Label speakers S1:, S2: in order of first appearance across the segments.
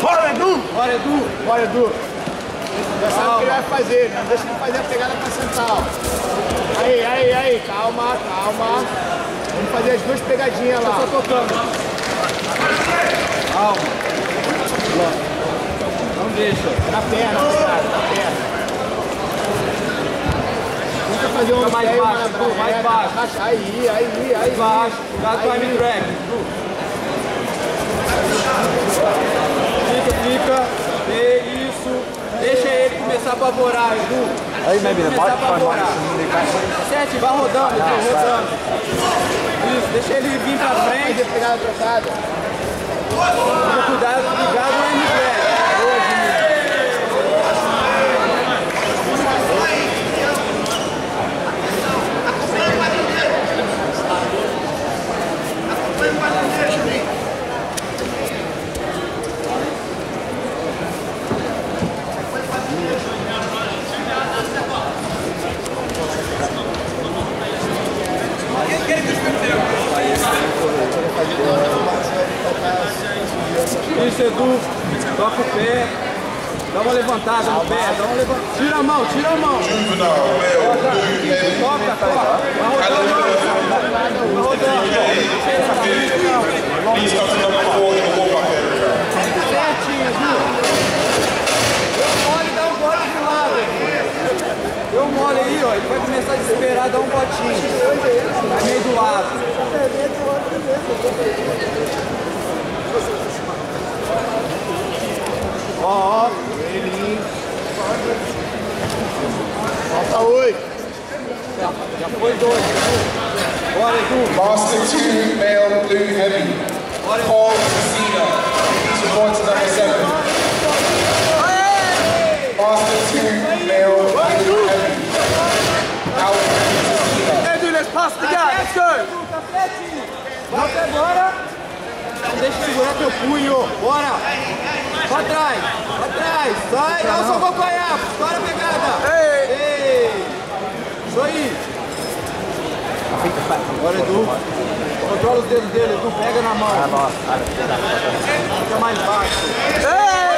S1: Bora, Edu! Bora, Edu! Bora, Edu! Já sabe o que ele vai fazer, né? Deixa ele fazer a pegada pra sentar, ó. Aí, aí, aí, calma, calma. Vamos fazer as duas pegadinhas lá. Eu só tocando. Calma. Não deixa. Na perna, na perna. Tenta fazer um
S2: mais baixo,
S1: uma-
S2: mais baixo.
S1: Aí, aí, aí.
S2: Baixo, cuidado com o
S1: Aí.
S2: Fica, fica. E isso. Deixa ele começar a apavorar, Edu.
S3: Aí, Mebina,
S2: começar
S3: pode
S2: apavorar.
S3: falar.
S2: Sete, vai rodando, Edu, rodando. Isso, deixa ele vir pra frente. Fica cuidado, ligado no time track. Isso, Edu. Toca o pé. Dá uma levantada no pé. Tira a mão, tira a mão. Toca, toca. Vai rodando. Vai rodando. Certinho. Deu mole, dá um bote de lado. Deu mole aí, ó. Ele vai começar a desesperar, dá um botinho. Vai meio do lado.
S1: Ó, ó, ele. Falta oito.
S2: Já foi dois. Bora, Edu.
S4: Master 2 male blue heavy. Paul Messina. He's reported to number 7. Master 2 male blue heavy. Alvin Messina.
S1: Edu, let's pass the guy. Let's
S2: Bota agora. Não deixa de segurar teu punho. Bora. Pra trás. Pra trás. Sai. Não, só vou apanhar. Estoura a pegada.
S1: Ei.
S2: Ei. Isso aí. Bora, Edu. Controla os dedos dele, Edu. Pega na mão. Fica mais baixo.
S1: Ei.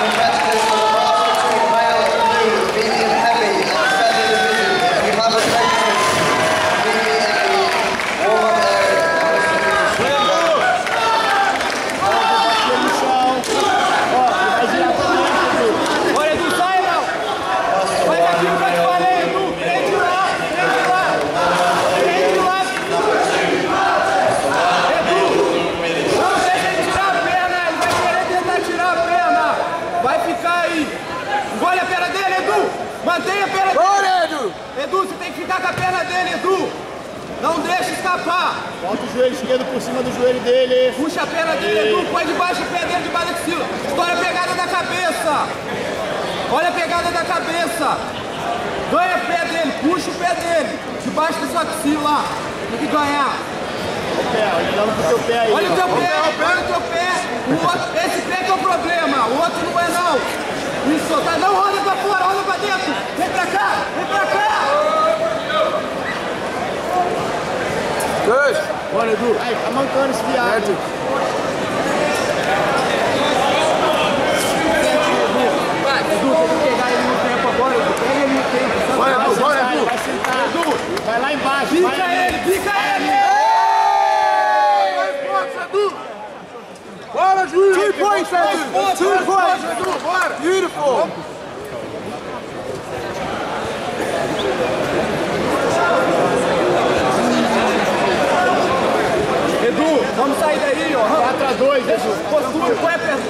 S5: Competitors for the Master 2 male blue medium heavy feather division. We have a placement immediately warm-up area.
S1: no chão. Ó, vai girar pra dentro, Edu.
S2: Bora, Edu. Sai, não. Vai aqui pra te falei, Edu. Prende lá. Prende lá. Prende lá. Edu. Não deixa ele tirar a perna. Ele vai querer tentar tirar a perna. Vai ficar aí. Engole a perna dele, Edu. Mantenha a perna dele.
S1: Bora, Edu.
S2: Edu, você tem que ficar com a perna dele, Edu. Não deixa escapar.
S1: Bota o joelho esquerdo por cima do joelho dele.
S2: Puxa a perna dele, Edu. Põe debaixo do pé dele, debaixo da axila. Estoura a pegada da cabeça. Olha a pegada da cabeça. Ganha o pé dele, puxa o pé dele. Debaixo da sua axila. Tem que ganhar.
S1: O pé, olhando pro teu pé aí.
S2: Olha o teu pé, olha o teu pé. O outro, esse pé que é o problema. O outro não é não. Isso, tá? Não roda pra fora, roda pra dentro.
S1: Bora, Edu. Aí, tá mancando esse viado.
S2: Vai, Edu, tem que pegar ele no tempo agora, Edu. Pega ele no tempo.
S1: Bora, Edu, bora,
S2: Vai,
S1: Edu.
S2: vai.
S1: Vai sentar. Edu, vai lá embaixo.
S2: Pica
S1: vai
S2: ele, pica ele!
S1: Vai. Bora, juiz. Two points, Edu. Two points. Beautiful.
S2: Edu, vamos sair daí, ó.
S1: 4 a 2, Edu.
S2: Postura, põe a perna.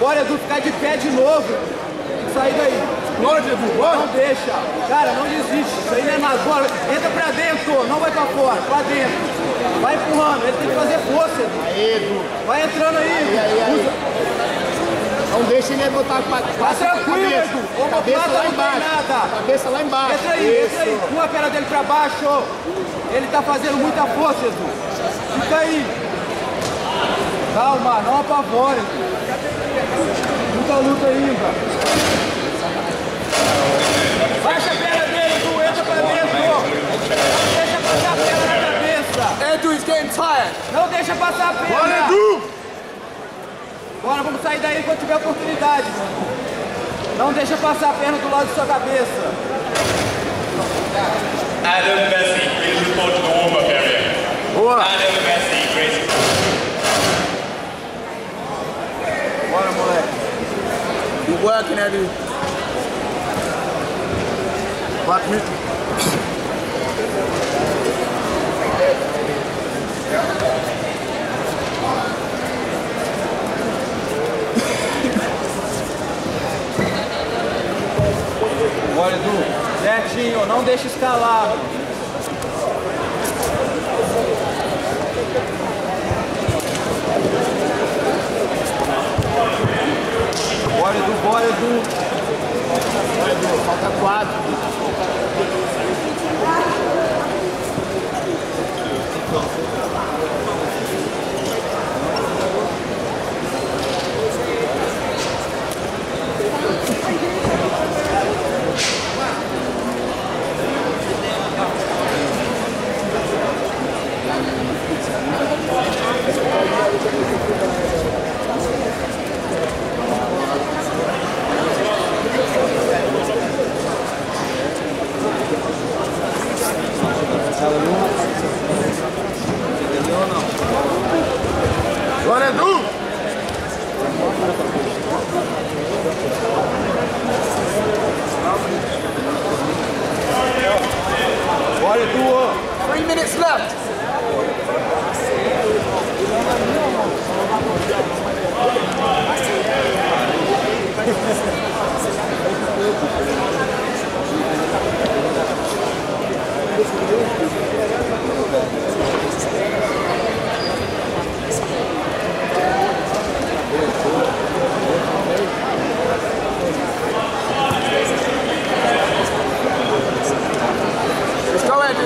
S2: Bora, Edu, ficar de pé de novo. sair daí.
S1: Bora, Edu, bora.
S2: Não deixa. Cara, não desiste. Isso aí não é mais bola. Entra pra dentro, não vai pra fora, pra dentro. Vai empurrando, ele tem que fazer força, Edu.
S1: Aí, Edu.
S2: Vai entrando aí.
S1: Aí, aí, aí. Não deixa ele botar pra
S2: Tá tranquilo. Edu. Ô,
S1: Cabeça lá embaixo.
S2: nada.
S1: Cabeça lá embaixo.
S2: Entra aí, entra aí. Empurra a perna dele pra baixo. Ele tá fazendo muita força, Edu. Fica aí. Calma, não apavore. Muita luta ainda. Baixa a perna dele, Edu. Entra pra dentro. Não deixa passar a perna na cabeça.
S1: Edu, he's getting tired.
S2: Não deixa passar a perna.
S1: Bora, Edu.
S2: Bora, vamos sair daí quando tiver oportunidade. Não deixa passar a perna do lado da sua cabeça.
S3: Adam Bessie, please report to the warm-up area.
S1: Boa.
S3: Adam Bessie, Gracie.
S2: Bora, moleque.
S1: Good working, Edu. Bate me.
S2: Bora, Edu. Certinho, não deixa escalar. Bora, Edu. Edu,
S1: falta quatro. Bora, Edu.
S2: Bora, Edu.
S1: Three minutes left.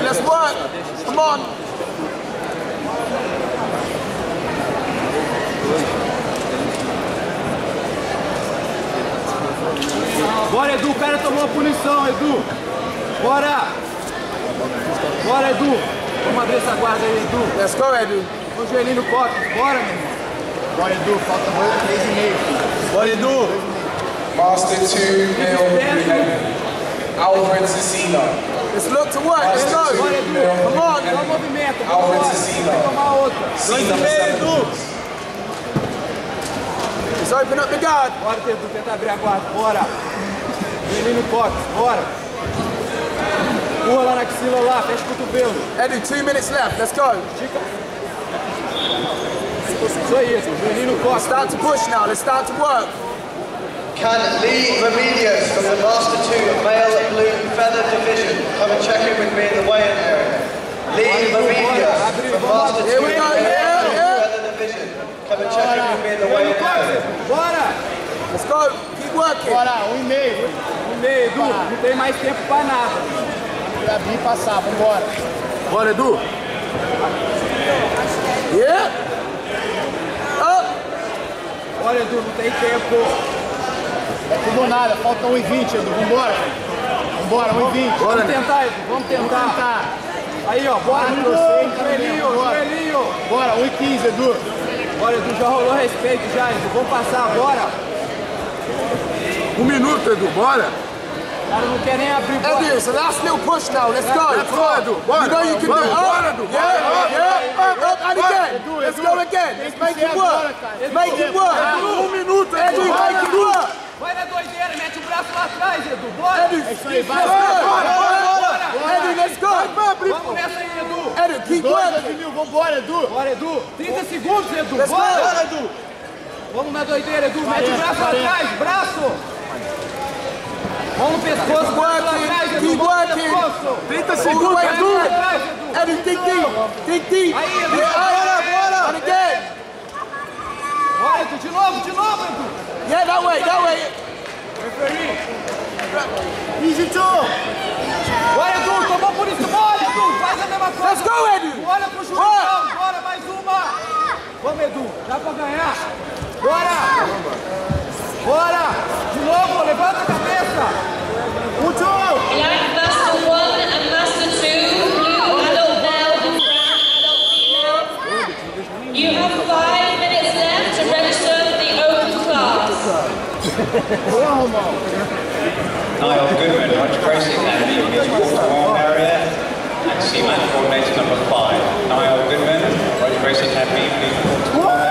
S1: Let's go, Edu. Let's work. Come on.
S2: Bora, Edu, o cara tomou a punição, Edu. Bora. Bora, Edu. Vamos abrir essa guarda aí, Edu.
S1: Let's go, Edu.
S2: O joelhinho no copo. Bora, meu irmão.
S1: Bora, Edu. Falta dois, três e meio.
S2: Bora, Edu.
S4: Master 2, male. Alfred Cecina.
S1: Let's look to work. Let's go.
S2: Bora, Edu.
S1: Come on.
S4: Alfred
S2: Vamos. Vai tomar outra.
S4: Seed number seven.
S1: Let's open up the guard.
S2: Bora, Edu. Tenta abrir a guarda. Bora. Joelhinho no copo. Bora. Pula lá na axila lá. Fecha o cotovelo.
S1: Edu, two minutes left. Let's go.
S2: Estica. Isso aí, Edu. Joelhinho no copo.
S1: Start to push now. Let's start to work.
S5: Can Lee Remedios from the Master 2 Male Blue Feather Division come and check in with me in the weigh-in area? Lee Remedios from Master 2
S1: Here we go,
S5: Male Blue. Feather Division come and check in with me in the weigh-in area.
S2: Bora.
S1: Let's go. Keep working.
S6: Bora, um e meio.
S2: No meio, Edu. Não tem mais tempo pra nada.
S6: Pra vir e passar, vambora.
S1: Bora, Edu. Yeah. Up.
S2: Bora, Edu. Não tem tempo.
S6: É tudo nada, falta 1 e 20, Edu, vambora. Vambora, 1 e 20.
S2: Vamos tentar, Edu. Vamos tentar.
S6: Tentar.
S2: Aí, ó. Bora, Edu. Joelhinho,
S6: bora.
S2: joelhinho.
S6: Bora, 1 e 15, Edu.
S2: Bora, Edu. Já rolou respeito já, Edu. Vamos passar, bora.
S1: Um minuto, Edu. Bora.
S2: O cara não quer nem abrir bora.
S1: Edu, it's the last little push now. Let's go.
S2: Let's go, Edu.
S1: You know you can do it.
S2: Bora,
S1: Up.
S2: Edu.
S1: Yeah, yeah. Up, up, and again. Let's go again. Let's make it work. Make it work. Um minuto, Edu. Make it work.
S2: Vai na doideira, mete o braço lá atrás, Edu. Bora.
S1: Edu,
S6: É isso aí, vai.
S1: bora, bora.
S2: Bora.
S1: Edu, let's go.
S2: Vamos nessa aí, Edu.
S1: Edu, keep
S6: 2,
S1: working.
S6: mil, vambora, Edu.
S2: Bora, Edu. 30 segundos, Edu.
S1: Let's.
S2: Bora.
S1: Bora, Edu.
S2: Vamos na doideira, Edu. Mete o braço lá
S6: 40.
S2: atrás. Braço. Mão no pescoço, bora lá atrás, Edu. Mão no pescoço.
S1: 30 segundos,
S2: Vai
S1: Edu.
S2: Edu.
S1: Tem que tem que
S2: Aí, Edu.
S1: Bora, bora. On again.
S2: Vai, Edu, de novo, de novo, Edu.
S1: Yeah, that way, that way. Easy two.
S2: Bora, Edu, tomou por isso. Bora, Edu, faz a mesma coisa.
S1: Let's go, Edu.
S2: Bora pro Julião, bora, mais uma. Vamos, Edu, dá pra ganhar. Bora. Bora. De novo, levanta a cabeça.
S4: Niall Goodman, much Crossing, and the Water Warm area, and CMAT coordinator number five. Niall Goodman, much Crossing, and the Water Warm